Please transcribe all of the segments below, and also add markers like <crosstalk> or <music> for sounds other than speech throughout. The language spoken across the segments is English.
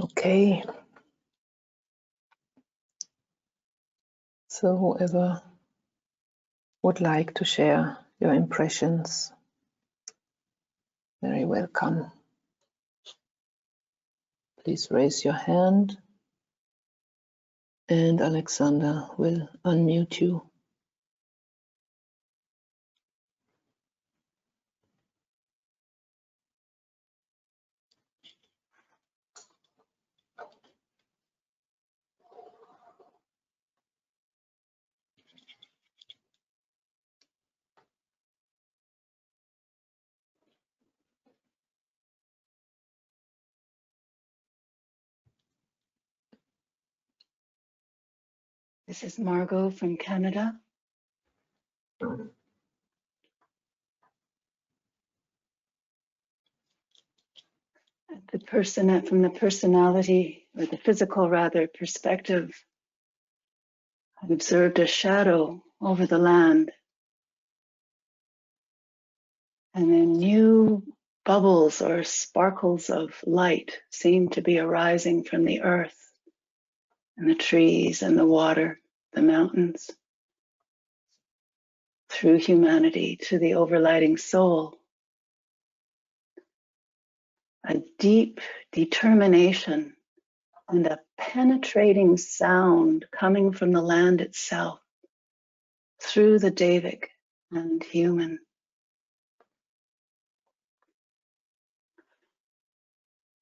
Okay. So whoever would like to share your impressions, very welcome. Please raise your hand and Alexander will unmute you. This is Margot from Canada. The person uh, from the personality or the physical rather perspective, I observed a shadow over the land. And then new bubbles or sparkles of light seemed to be arising from the earth and the trees and the water, the mountains, through humanity to the overlighting soul. A deep determination and a penetrating sound coming from the land itself through the Devic and human.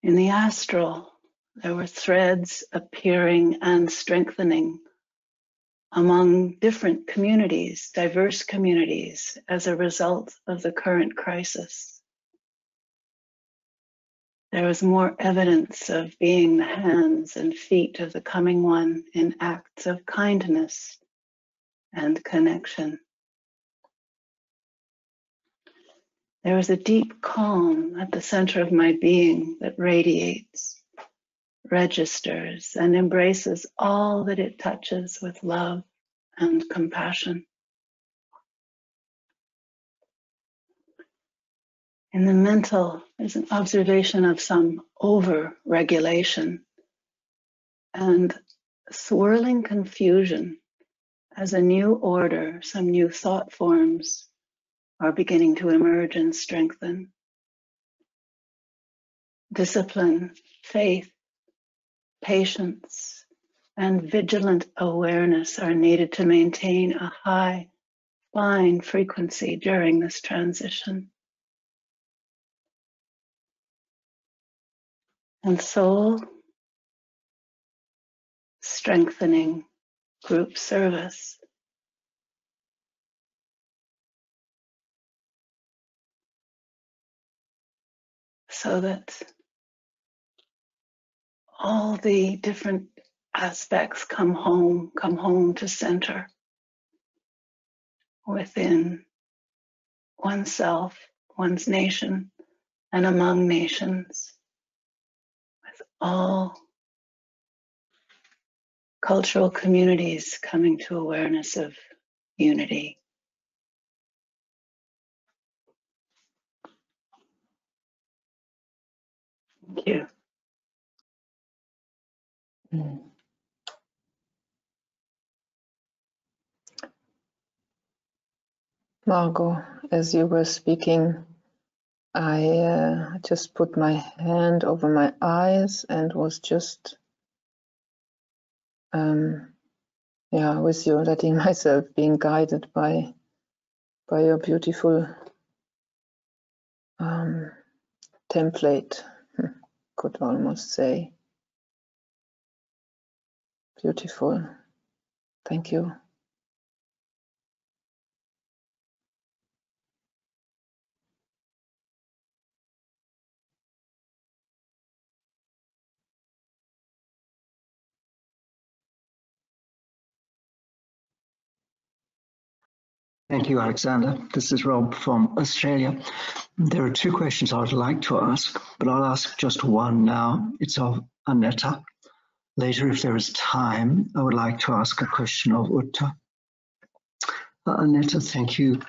In the astral, there were threads appearing and strengthening among different communities, diverse communities, as a result of the current crisis. There was more evidence of being the hands and feet of the coming one in acts of kindness and connection. There is a deep calm at the center of my being that radiates, registers, and embraces all that it touches with love and compassion. In the mental, there's an observation of some over regulation and swirling confusion as a new order, some new thought forms are beginning to emerge and strengthen. Discipline, faith, patience, and vigilant awareness are needed to maintain a high, fine frequency during this transition. And soul strengthening group service so that all the different aspects come home, come home to center within oneself, one's nation, and among nations, with all cultural communities coming to awareness of unity. Thank you. Mm. Margot, as you were speaking, I uh, just put my hand over my eyes and was just, um, yeah, with you, letting <laughs> myself being guided by by your beautiful um, template, <laughs> could almost say. Beautiful. Thank you. Thank you, Alexander. This is Rob from Australia. There are two questions I would like to ask, but I'll ask just one now. It's of Aneta. Later, if there is time, I would like to ask a question of Uta. Uh, Aneta, thank you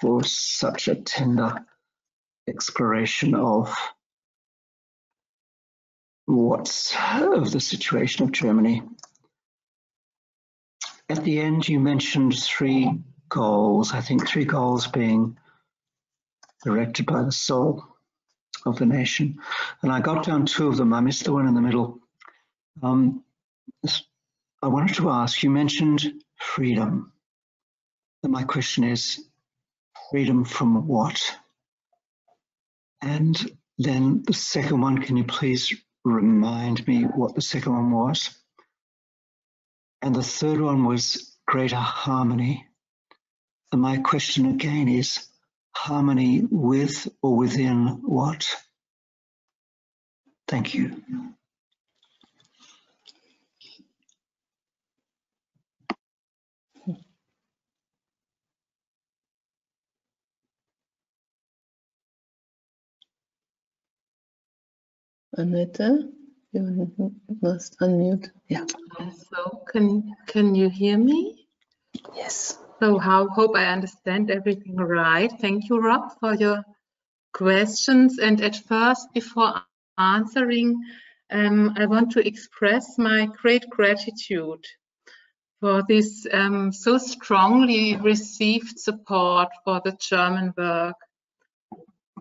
for such a tender exploration of what's of the situation of Germany. At the end, you mentioned three goals, I think three goals being directed by the soul of the nation. And I got down two of them. I missed the one in the middle. Um, I wanted to ask, you mentioned freedom. And my question is, freedom from what? And then the second one, can you please remind me what the second one was? And the third one was greater harmony. And my question again is harmony with or within what? Thank you. Annette, you must unmute. Yeah. So can can you hear me? Yes. So how hope I understand everything right. Thank you, Rob, for your questions. And at first, before answering, um, I want to express my great gratitude for this um, so strongly received support for the German work.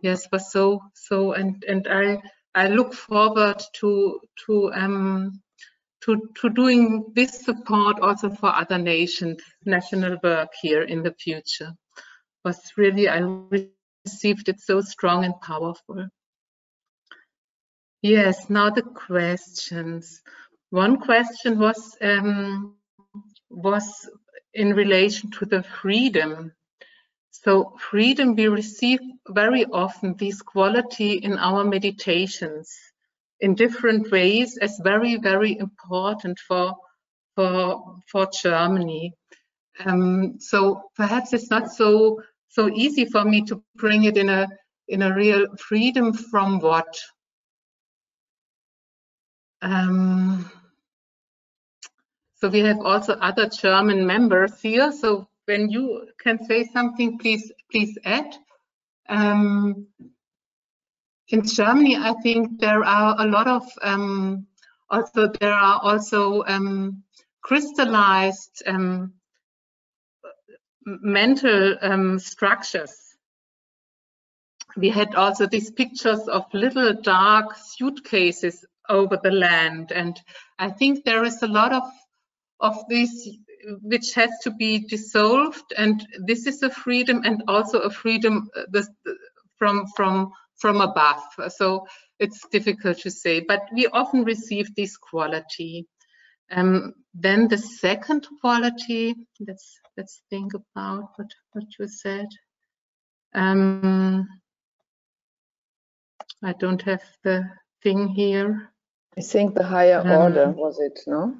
Yes, was so so, and and I I look forward to to um, to to doing this support also for other nations, national work here in the future. Was really I received it so strong and powerful. Yes, now the questions. One question was um, was in relation to the freedom so freedom, we receive very often this quality in our meditations in different ways as very, very important for, for, for Germany. Um, so perhaps it's not so, so easy for me to bring it in a, in a real freedom from what? Um, so we have also other German members here. So when you can say something, please please add. Um, in Germany, I think there are a lot of um, also there are also um, crystallized um, mental um, structures. We had also these pictures of little dark suitcases over the land, and I think there is a lot of of this which has to be dissolved. And this is a freedom and also a freedom uh, from from from above. So it's difficult to say but we often receive this quality. Um, then the second quality let's let's think about what what you said. Um, I don't have the thing here. I think the higher um, order was it no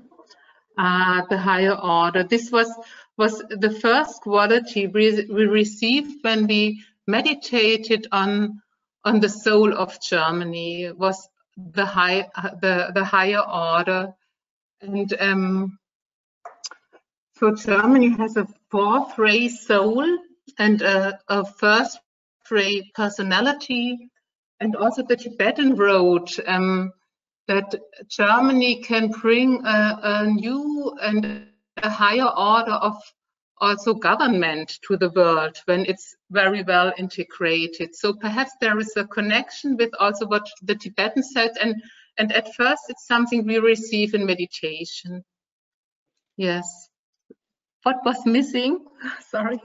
uh, the higher order. This was was the first quality we, we received when we meditated on on the soul of Germany. Was the high the the higher order, and um, so Germany has a fourth ray soul and a, a first ray personality, and also the Tibetan road. Um, that Germany can bring a, a new and a higher order of also government to the world when it's very well integrated. So perhaps there is a connection with also what the Tibetan said, and and at first it's something we receive in meditation. Yes. What was missing? <laughs> Sorry.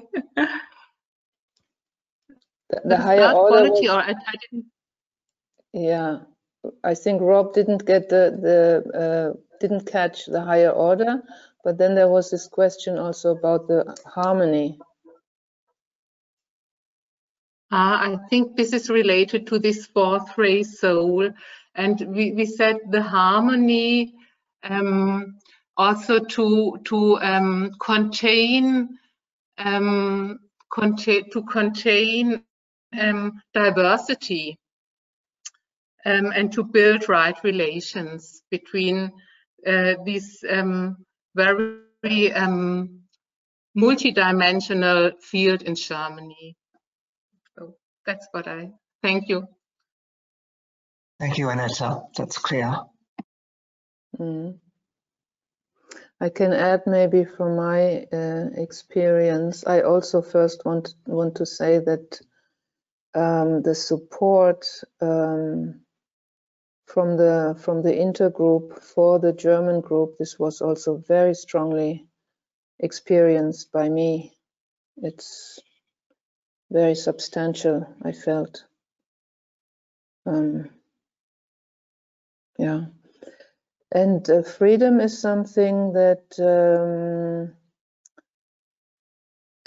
The, the, higher order quality, was, or I, I didn't. Yeah, I think Rob didn't get the the uh, didn't catch the higher order, but then there was this question also about the harmony. Uh, I think this is related to this fourth ray soul, and we, we said the harmony um, also to to um, contain um, contain to contain um, diversity um, and to build right relations between uh, these um, very um, multidimensional field in Germany. So that's what I thank you. Thank you, Aneta. That's clear. Mm. I can add maybe from my uh, experience. I also first want want to say that um, the support um, from the from the intergroup for the German group. This was also very strongly experienced by me. It's very substantial. I felt. Um, yeah. And uh, freedom is something that um,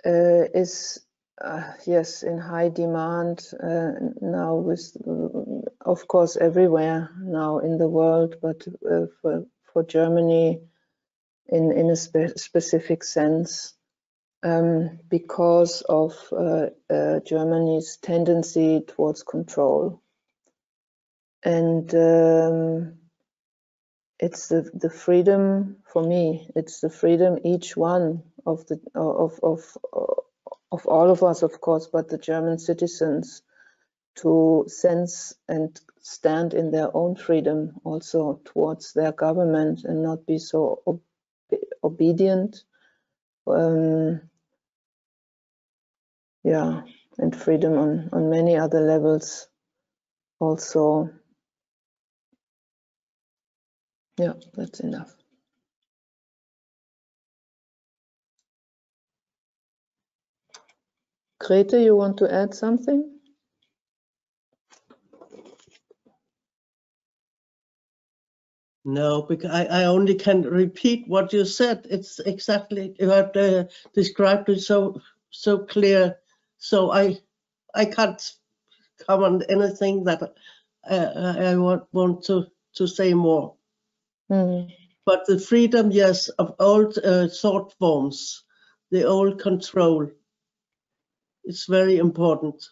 uh, is, uh, yes, in high demand uh, now with, uh, of course, everywhere now in the world, but uh, for, for Germany in, in a spe specific sense. Um, because of Germany's tendency towards control. And um, it's the, the freedom for me it's the freedom each one of the of of of all of us of course but the german citizens to sense and stand in their own freedom also towards their government and not be so ob obedient um, yeah and freedom on on many other levels also yeah, that's enough. Grete, you want to add something? No, because I, I only can repeat what you said. It's exactly you have uh, described it so so clear. So I I can't comment anything that uh, I want want to to say more. Mm. But the freedom, yes, of old uh, thought forms, the old control, it's very important.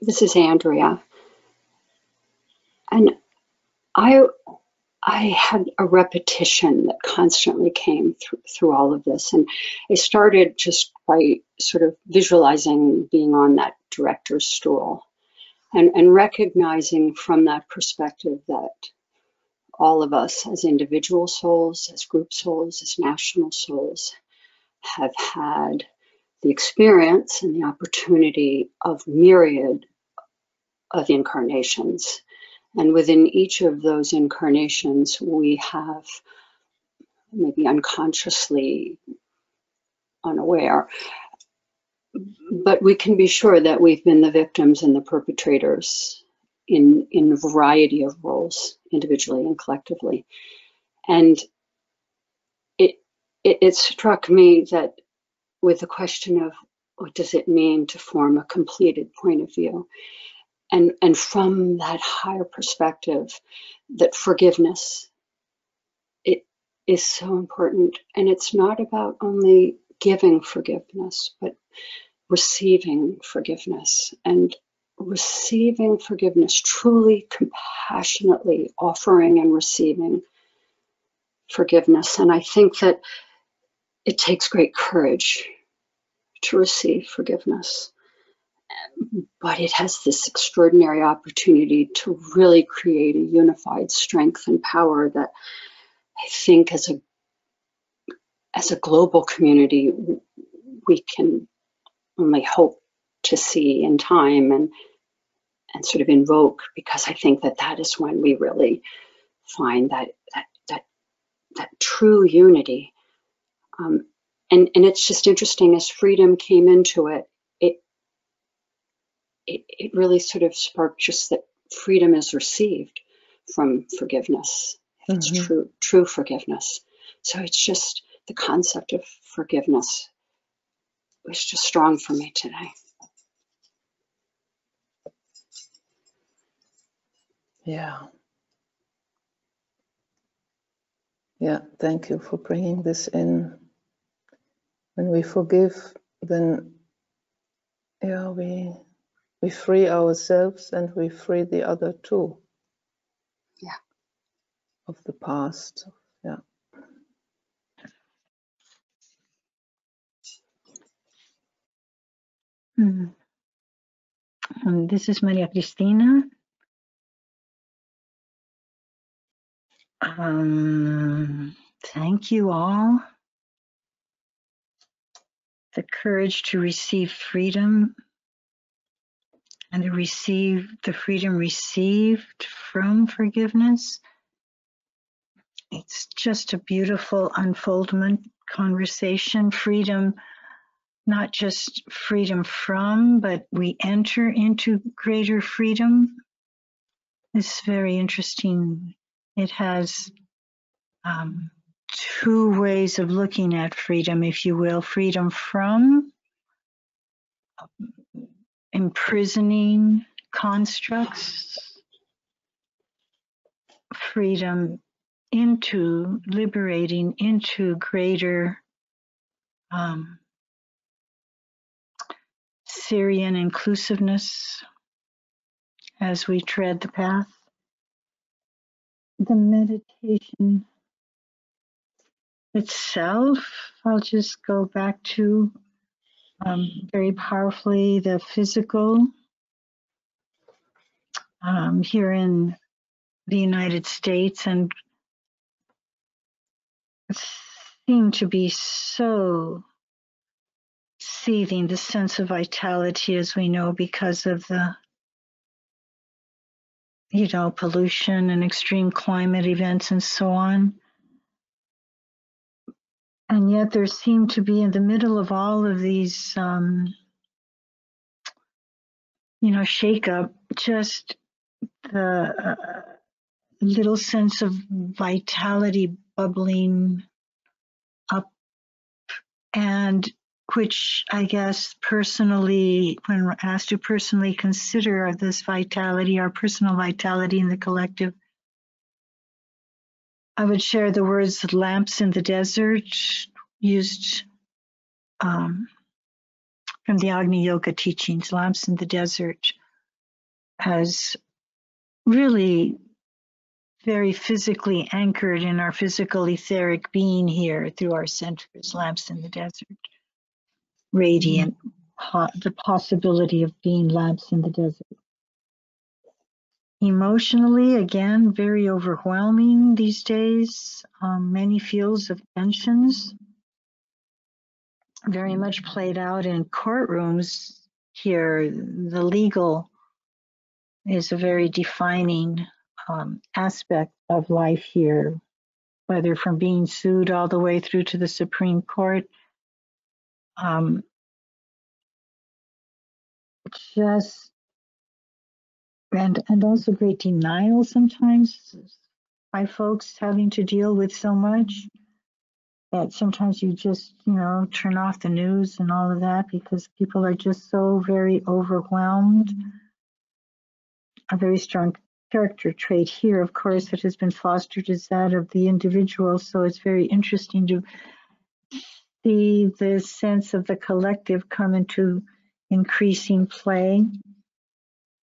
This is Andrea. And I I had a repetition that constantly came through, through all of this. And I started just by sort of visualizing being on that director's stool and, and recognizing from that perspective that all of us as individual souls, as group souls, as national souls have had the experience and the opportunity of myriad of incarnations. And within each of those incarnations, we have maybe unconsciously unaware, but we can be sure that we've been the victims and the perpetrators in, in a variety of roles, individually and collectively. And it, it, it struck me that with the question of what does it mean to form a completed point of view, and and from that higher perspective that forgiveness it is so important and it's not about only giving forgiveness but receiving forgiveness. And receiving forgiveness truly compassionately offering and receiving forgiveness. And i think that it takes great courage to receive forgiveness. But it has this extraordinary opportunity to really create a unified strength and power that I think as a as a global community we can only hope to see in time and and sort of invoke because I think that that is when we really find that that that that true unity um, and and it's just interesting as freedom came into it it, it it really sort of sparked just that freedom is received from forgiveness. If it's mm-hmm. true, true forgiveness. So it's just the concept of forgiveness was just strong for me today. Yeah. Yeah, thank you for bringing this in. When we forgive, then yeah, we we free ourselves and we free the other too. Yeah. Of the past. Yeah. And this is Maria Cristina. Um, thank you all. The courage to receive freedom and to receive the freedom received from forgiveness. It's just a beautiful unfoldment conversation. Freedom, not just freedom from, but we enter into greater freedom. It's very interesting. It has um, two ways of looking at freedom, if you will freedom from imprisoning constructs, freedom into liberating into greater um, Sirian inclusiveness as we tread the path. The meditation itself, I'll just go back to um, very powerfully the physical. Um, here in the United States and seem to be so seething the sense of vitality as we know because of the you know pollution and extreme climate events and so on. And yet there seemed to be in the middle of all of these um, you know shake up just the uh, little sense of vitality bubbling up. And which i guess personally when asked to personally consider this vitality our personal vitality in the collective I would share the words lamps in the desert used um, from the Agni Yoga teachings, lamps in the desert, as really very physically anchored in our physical etheric being here through our centers, lamps in the desert, radiant, the possibility of being lamps in the desert. Emotionally, again, very overwhelming these days. Um, many fields of tensions, very much played out in courtrooms here. The legal is a very defining um, aspect of life here, whether from being sued all the way through to the Supreme Court. Um, just and and also great denial sometimes by folks having to deal with so much that sometimes you just you know turn off the news and all of that because people are just so very overwhelmed. A very strong character trait here of course that has been fostered is that of the individual. So it's very interesting to see the sense of the collective come into increasing play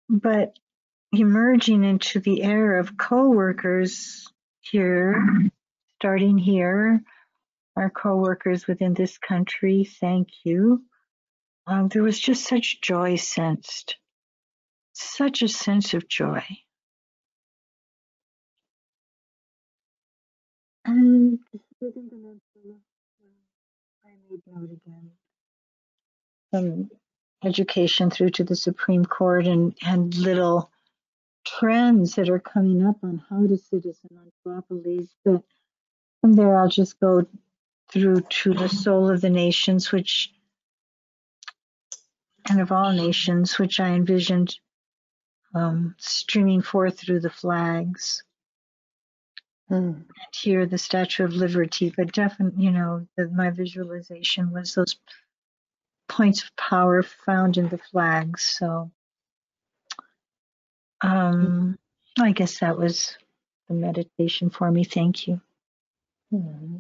but emerging into the era of co-workers here, starting here, our co-workers within this country, thank you. Um, there was just such joy sensed, such a sense of joy. And within the I made note again. From education through to the Supreme Court and, and little trends that are coming up on how to citizen on properties. But from there, I'll just go through to the soul of the nations, which, and of all nations, which I envisioned um, streaming forth through the flags. Mm. And here, the Statue of Liberty, but definitely, you know, the, my visualization was those points of power found in the flags. So um, I guess that was the meditation for me. Thank you. Mm-hmm.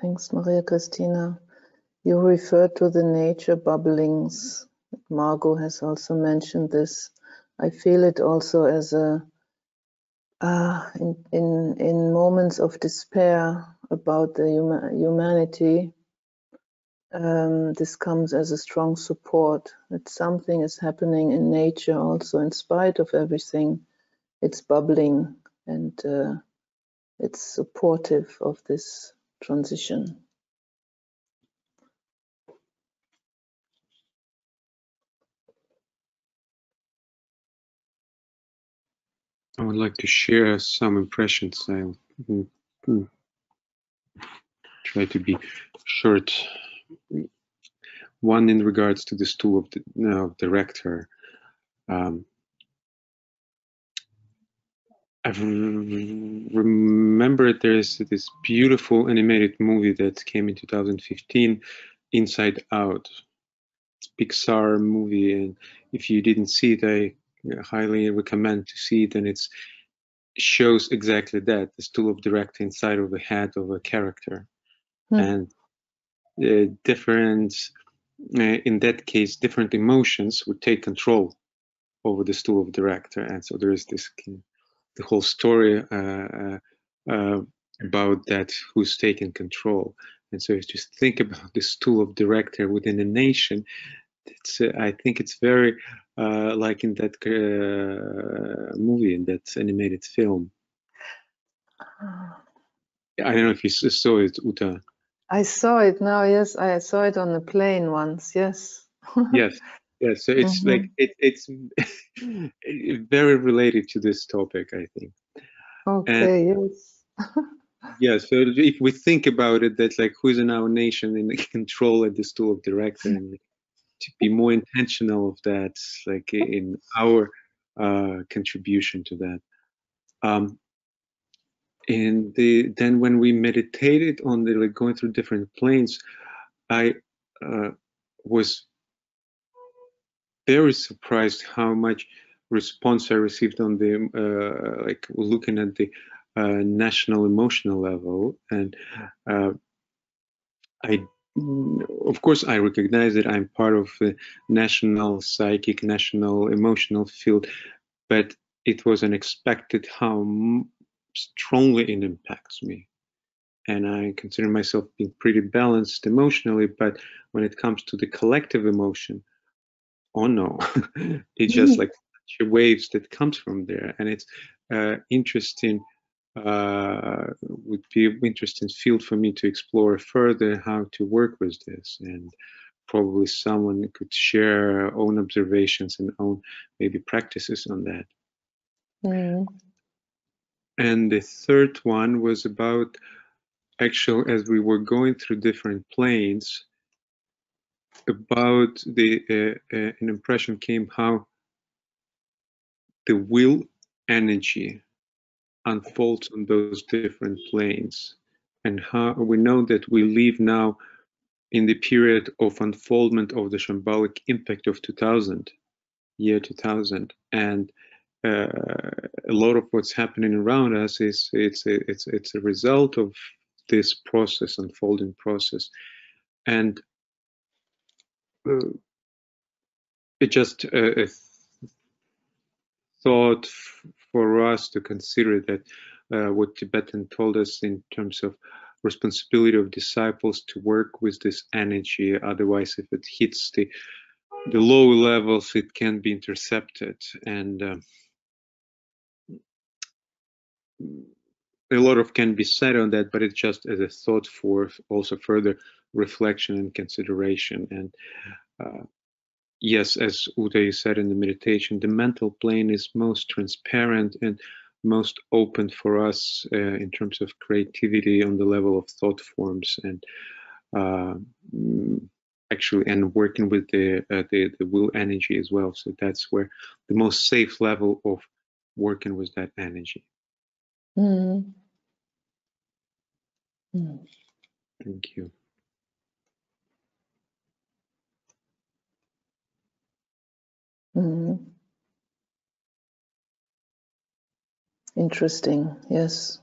Thanks, Maria Cristina. You referred to the nature bubblings. Margot has also mentioned this. I feel it also as a uh, in, in in moments of despair about the huma humanity um, this comes as a strong support that something is happening in nature also in spite of everything. It's bubbling and uh, it's supportive of this transition I would like to share some impressions. I'll mm, mm, try to be short. One in regards to the stool of the no, director. Um, I remember there's this beautiful animated movie that came in 2015, Inside Out. It's Pixar movie, and if you didn't see it, I highly recommend to see it. And it shows exactly that the stool of director inside of the head of a character, hmm. and the different, uh, in that case, different emotions would take control over the stool of director, and so there is this the whole story uh, uh, uh, about that who's taking control. And so if you think about the stool of director within a nation, it's, uh, I think it's very uh, like in that uh, movie, in that animated film. I don't know if you saw it, Uta. I saw it now. Yes, I saw it on the plane once. Yes. <laughs> yes. Yeah, so it's mm -hmm. like it, it's <laughs> very related to this topic, I think. Okay. And, yes. <laughs> yeah. So if we think about it, that's like who's in our nation in control at the stool of director, and to be more intentional of that, like in our uh, contribution to that. Um, and the, then when we meditated on the like going through different planes, I uh, was very surprised how much response I received on the uh, like looking at the uh, national emotional level, and of course I recognize that I'm part of the national psychic, national emotional field, but it was unexpected how strongly it impacts me. And I consider myself being pretty balanced emotionally, but when it comes to the collective emotion, oh no <laughs> it's just like waves that comes from there and it's uh, interesting uh, would be an interesting field for me to explore further how to work with this and probably someone could share own observations and own maybe practices on that mm. and the third one was about actual as we were going through different planes about the uh, uh, an impression came how the will energy unfolds on those different planes. And how we know that we live now in the period of unfoldment of the shambhalic impact of 2000 year 2000 and uh, a lot of what's happening around us is it's a, it's it's a result of this process unfolding process. And uh, it just uh, thought for us to consider that uh, what Tibetan told us in terms of responsibility of disciples to work with this energy. Otherwise, if it hits the the low levels, it can be intercepted, and uh, a lot of can be said on that. But it's just as a thought for also further reflection and consideration. And uh, yes, as Uday said in the meditation, the mental plane is most transparent and most open for us uh, in terms of creativity on the level of thought forms and uh, mm, actually and working with the, uh, the, the will energy as well. So that's where the most safe level of working with that energy. Mm. Mm. Thank you. Mm. Interesting, yes.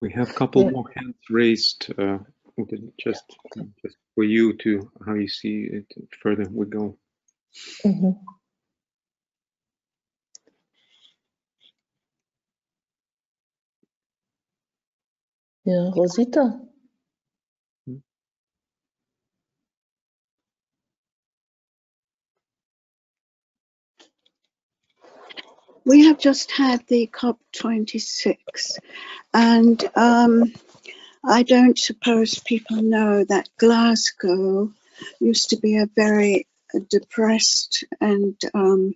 We have a couple yeah. more hands raised. Uh, just, just for you to how you see it further. We go. Mm -hmm. Yeah, Rosita. We have just had the COP26, and um, I don't suppose people know that Glasgow used to be a very depressed and um,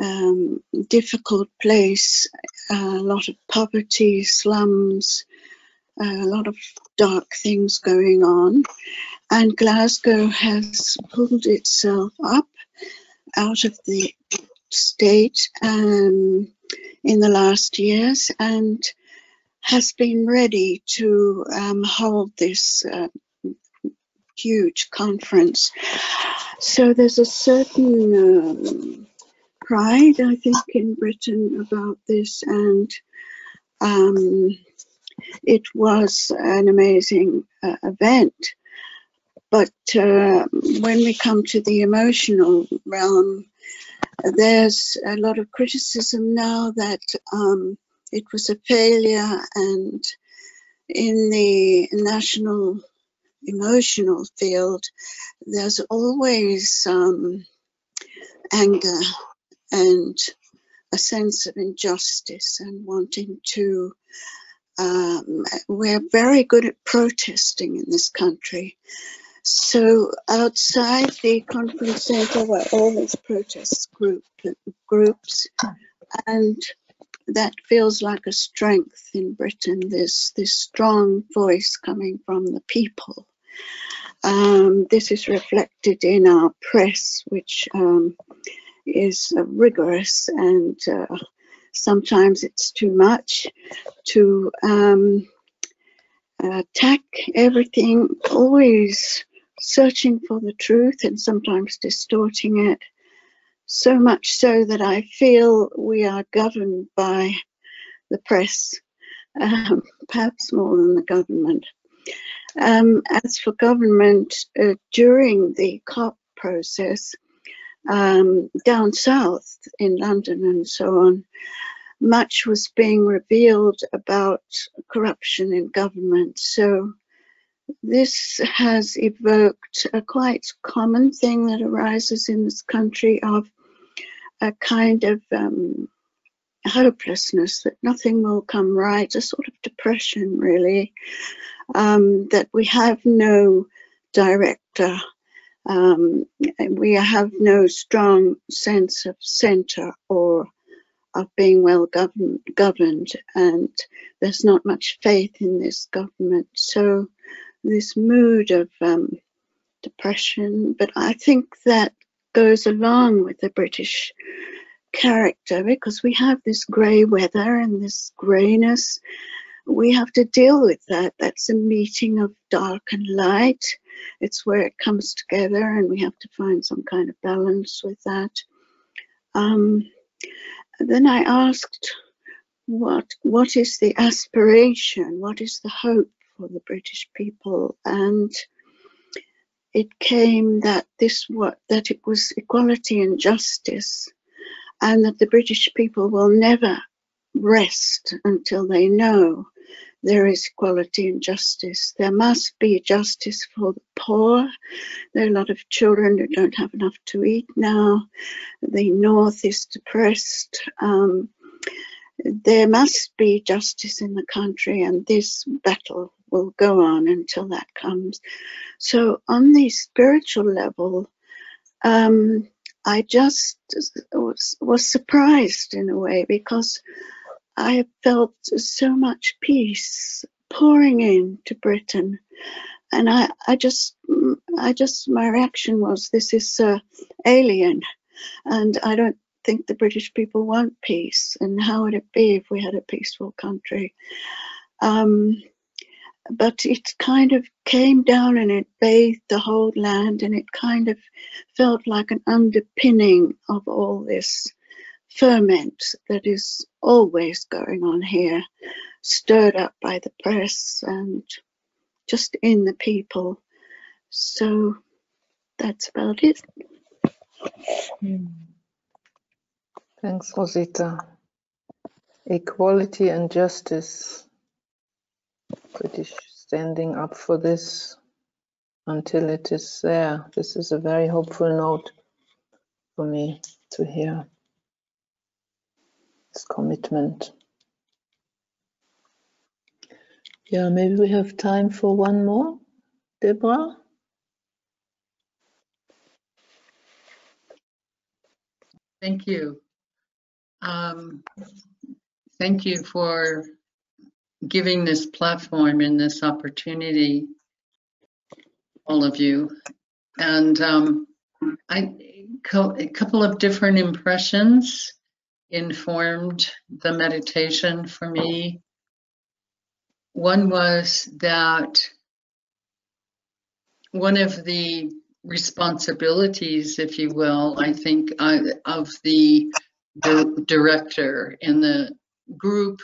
um, difficult place, a lot of poverty, slums, a lot of dark things going on. And Glasgow has pulled itself up out of the state um, in the last years and has been ready to um, hold this uh, huge conference. So there's a certain um, pride, I think, in Britain about this, and um, it was an amazing uh, event. But uh, when we come to the emotional realm, there's a lot of criticism now that um, it was a failure and in the national emotional field there's always um, anger and a sense of injustice and wanting to um, we're very good at protesting in this country so outside the conference center were always protest group, groups, and that feels like a strength in Britain. This this strong voice coming from the people. Um, this is reflected in our press, which um, is uh, rigorous and uh, sometimes it's too much to um, attack everything. Always searching for the truth and sometimes distorting it, so much so that I feel we are governed by the press, um, <laughs> perhaps more than the government. Um, as for government, uh, during the COP process, um, down south in London and so on, much was being revealed about corruption in government. So this has evoked a quite common thing that arises in this country of a kind of um, hopelessness that nothing will come right, a sort of depression, really, um, that we have no director, um, we have no strong sense of centre or of being well governed, governed, and there's not much faith in this government. So this mood of um, depression, but I think that goes along with the British character because we have this grey weather and this greyness. We have to deal with that. That's a meeting of dark and light. It's where it comes together, and we have to find some kind of balance with that. Um, then I asked, what what is the aspiration? What is the hope for the British people, and it came that this what that it was equality and justice, and that the British people will never rest until they know there is equality and justice. There must be justice for the poor. There are a lot of children who don't have enough to eat now. The North is depressed. Um, there must be justice in the country, and this battle will go on until that comes. So, on the spiritual level, um, I just was, was surprised in a way because I felt so much peace pouring into Britain. And I, I just, I just, my reaction was, this is uh, alien. And I don't think the British people want peace. And how would it be if we had a peaceful country? Um, but it kind of came down and it bathed the whole land and it kind of felt like an underpinning of all this ferment that is always going on here, stirred up by the press and just in the people. So that's about it. Hmm. Thanks, Rosita. Equality and justice pretty standing up for this until it is there. This is a very hopeful note for me to hear. This commitment. Yeah, maybe we have time for one more. Deborah? Thank you. Um, thank you for giving this platform and this opportunity, all of you. And um, I, a couple of different impressions informed the meditation for me. One was that one of the responsibilities, if you will, I think, uh, of the, the director in the group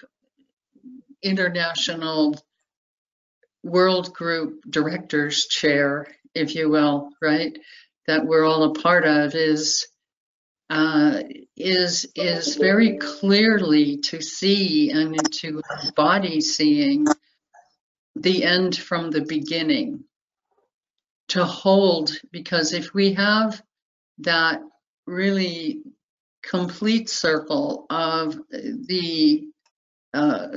international world group directors chair, if you will, right? That we're all a part of is uh, is is very clearly to see and to body seeing the end from the beginning to hold because if we have that really complete circle of the uh,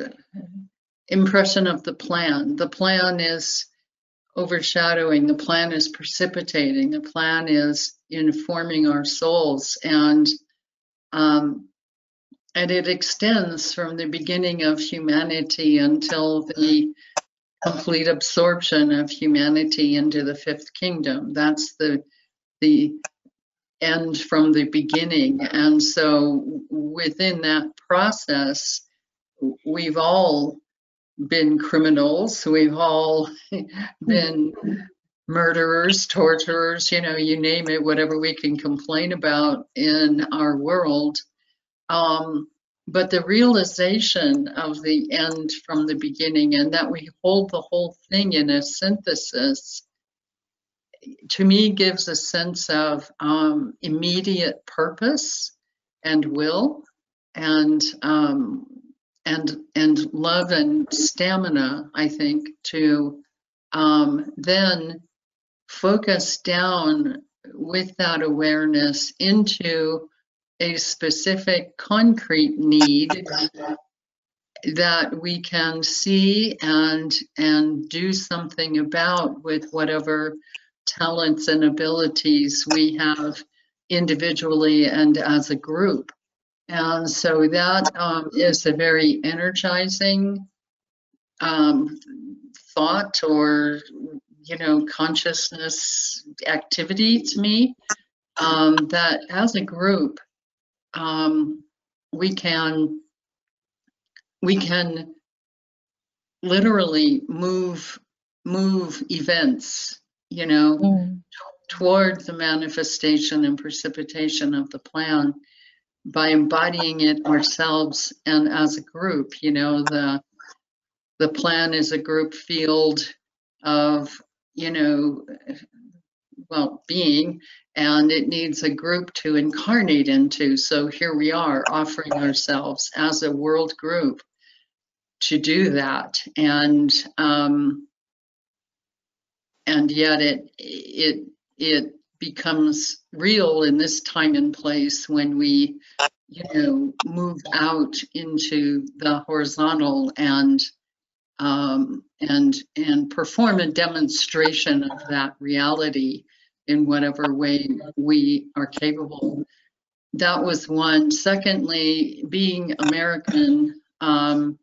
impression of the plan. The plan is overshadowing, the plan is precipitating, the plan is informing our souls, and um, and it extends from the beginning of humanity until the complete absorption of humanity into the fifth kingdom. That's the the end from the beginning, and so within that process we've all been criminals, we've all been murderers, torturers, you know, you name it, whatever we can complain about in our world. Um, but the realization of the end from the beginning and that we hold the whole thing in a synthesis to me gives a sense of um, immediate purpose and will and um, and and love and stamina i think to um, then focus down with that awareness into a specific concrete need that we can see and and do something about with whatever talents and abilities we have individually and as a group and so that um, is a very energizing um, thought or, you know, consciousness activity to me um, that as a group, um, we can we can literally move move events you know mm. toward the manifestation and precipitation of the plan by embodying it ourselves and as a group you know the the plan is a group field of you know well being and it needs a group to incarnate into. So here we are offering ourselves as a world group to do that. And um and yet it it it becomes real in this time and place when we you know move out into the horizontal and um, and and perform a demonstration of that reality in whatever way we are capable. That was one. Secondly, being American, um,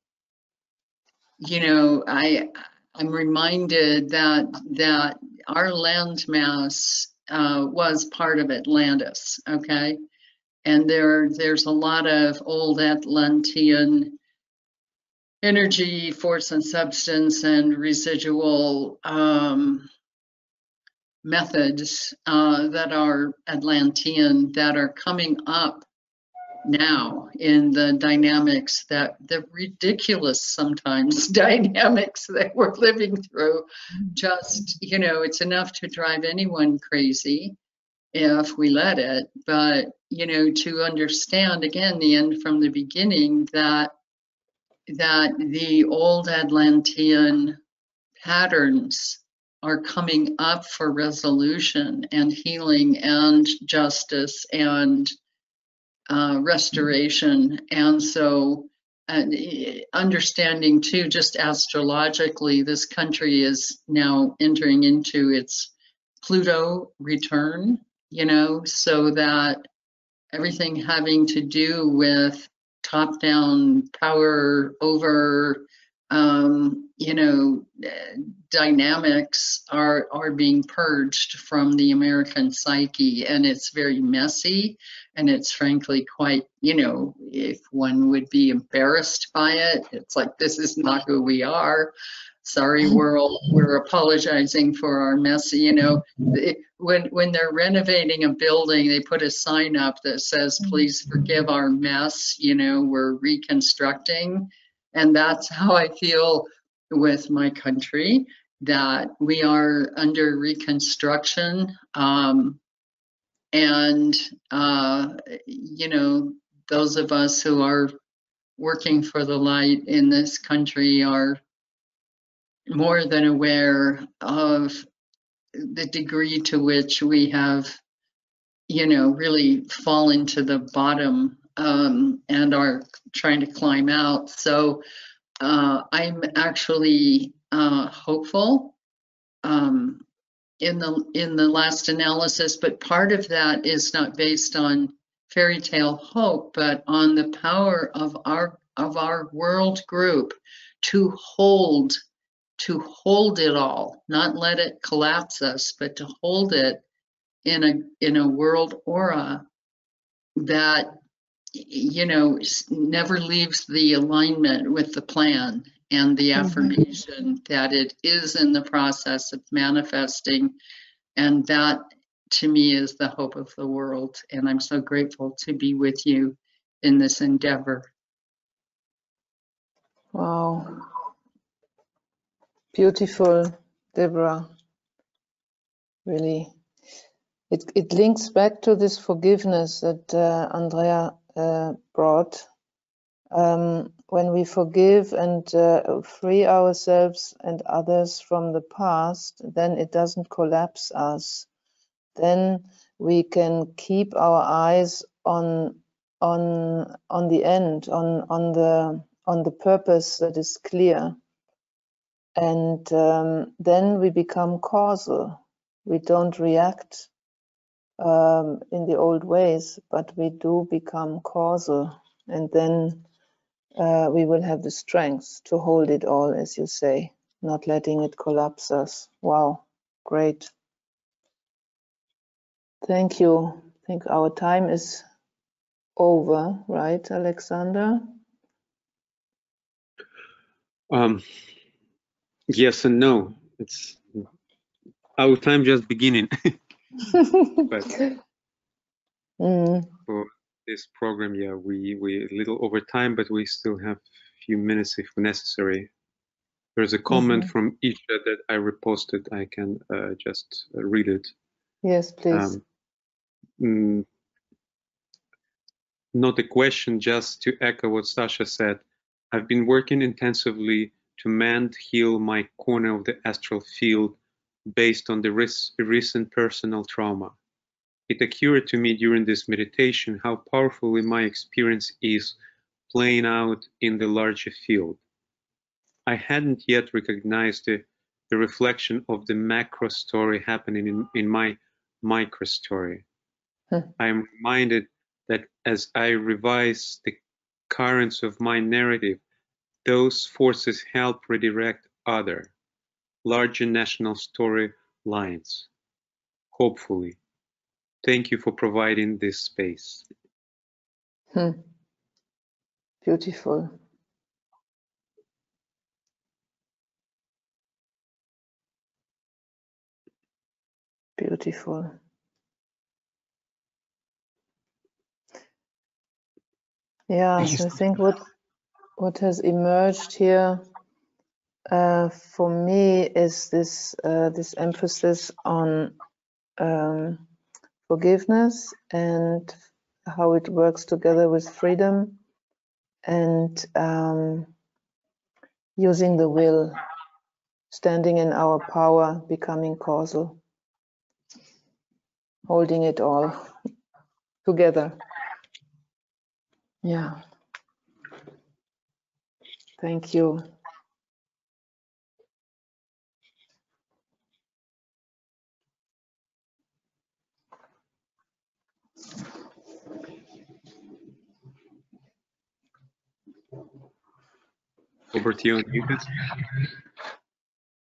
you know, I I'm reminded that that our landmass uh, was part of Atlantis, okay? And there, there's a lot of old Atlantean energy, force and substance, and residual um, methods uh, that are Atlantean that are coming up now in the dynamics that the ridiculous sometimes <laughs> dynamics that we're living through. Mm-hmm. Just you know it's enough to drive anyone crazy if we let it but you know to understand again the end from the beginning that that the old atlantean patterns are coming up for resolution and healing and justice and uh, restoration. And so, and understanding too, just astrologically, this country is now entering into its Pluto return, you know, so that everything having to do with top down power over um, you know, dynamics are are being purged from the American psyche, and it's very messy, and it's frankly quite, you know, if one would be embarrassed by it, it's like this is not who we are. Sorry, mm-hmm. world, we're apologizing for our messy. You know, when when they're renovating a building, they put a sign up that says, mm-hmm. "Please forgive our mess." You know, we're reconstructing and that's how I feel with my country that we are under reconstruction. Um, and, uh, you know, those of us who are working for the light in this country are more than aware of the degree to which we have, you know, really fallen to the bottom um, and are trying to climb out. So uh, I'm actually uh, hopeful um, in the in the last analysis, but part of that is not based on fairy tale hope, but on the power of our of our world group to hold to hold it all, not let it collapse us, but to hold it in a in a world aura that you know, never leaves the alignment with the plan and the mm-hmm. affirmation that it is in the process of manifesting. And that to me is the hope of the world. And I'm so grateful to be with you in this endeavor. Wow. Beautiful, Deborah. Really. It, it links back to this forgiveness that uh, Andrea uh, brought. Um, when we forgive and uh, free ourselves and others from the past, then it doesn't collapse us. Then we can keep our eyes on on on the end, on on the on the purpose that is clear, and um, then we become causal. We don't react um, in the old ways, but we do become causal, and then uh, we will have the strength to hold it all, as you say, not letting it collapse us. Wow, great. Thank you. I think our time is over, right, Alexander? Um, yes and no. It's our time just beginning. <laughs> but mm. for this program, yeah, we we a little over time, but we still have a few minutes if necessary. There's a comment mm -hmm. from Isha that I reposted. I can uh, just uh, read it. Yes, please. Um, mm, not a question, just to echo what Sasha said. I've been working intensively to mend, heal my corner of the astral field based on the recent personal trauma. It occurred to me during this meditation how powerfully my experience is playing out in the larger field. I hadn't yet recognized the, the reflection of the macro story happening in, in my micro story. Huh. I am reminded that as I revise the currents of my narrative, those forces help redirect other larger national story lines. Hopefully. Thank you for providing this space. Hmm. Beautiful. Beautiful. Yeah, so I think what what has emerged here uh, for me is this uh, this emphasis on um, forgiveness and how it works together with freedom and um, using the will standing in our power, becoming causal, holding it all together. Yeah. Thank you.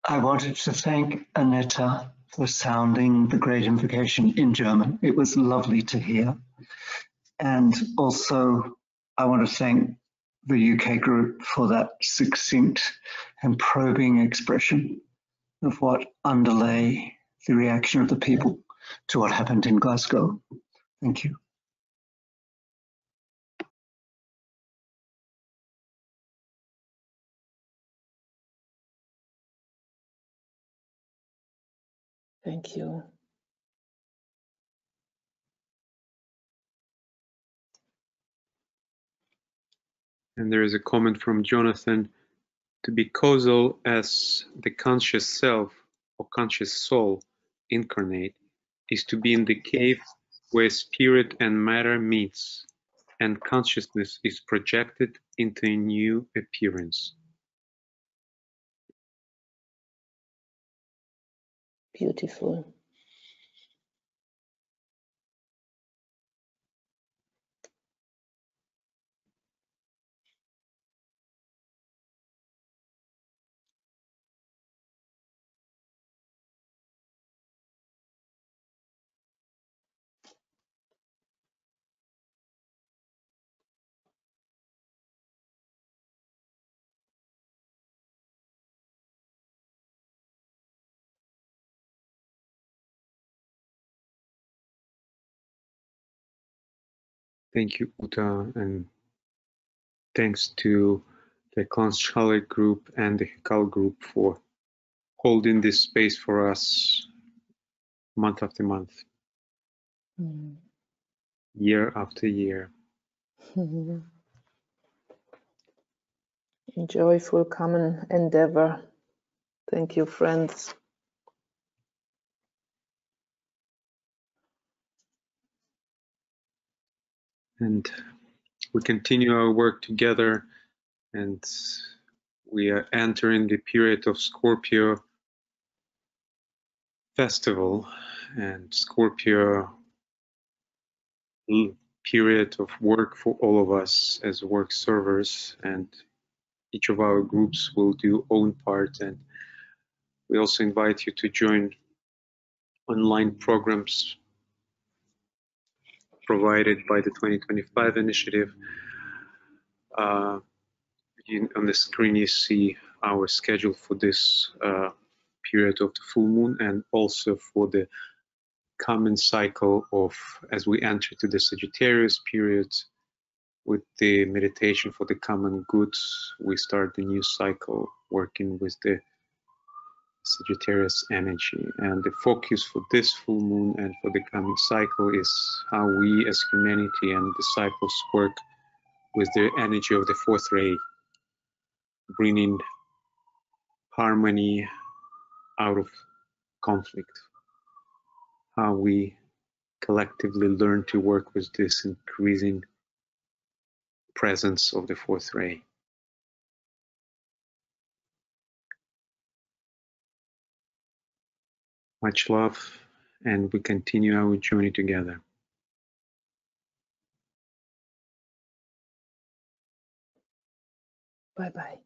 I wanted to thank Aneta for sounding the great invocation in German. It was lovely to hear. And also, I want to thank the UK group for that succinct and probing expression of what underlay the reaction of the people to what happened in Glasgow. Thank you. Thank you. And there is a comment from Jonathan to be causal as the conscious self or conscious soul incarnate is to be in the cave where spirit and matter meets and consciousness is projected into a new appearance. Beautiful. Thank you, Uta, and thanks to the Klangschale group and the Hechal group for holding this space for us month after month, Mm. year after year. <laughs> Joyful common endeavor. Thank you, friends. And we continue our work together and we are entering the period of Scorpio festival and Scorpio period of work for all of us as work servers and each of our groups will do own part and we also invite you to join online programs provided by the 2025 initiative. Uh, in, on the screen, you see our schedule for this uh, period of the full moon and also for the common cycle of as we enter to the Sagittarius period with the meditation for the common good, we start the new cycle working with the Sagittarius energy. And the focus for this full moon and for the coming cycle is how we as humanity and disciples work with the energy of the fourth ray, bringing harmony out of conflict. How we collectively learn to work with this increasing presence of the fourth ray. Much love, and we continue our journey together. Bye bye.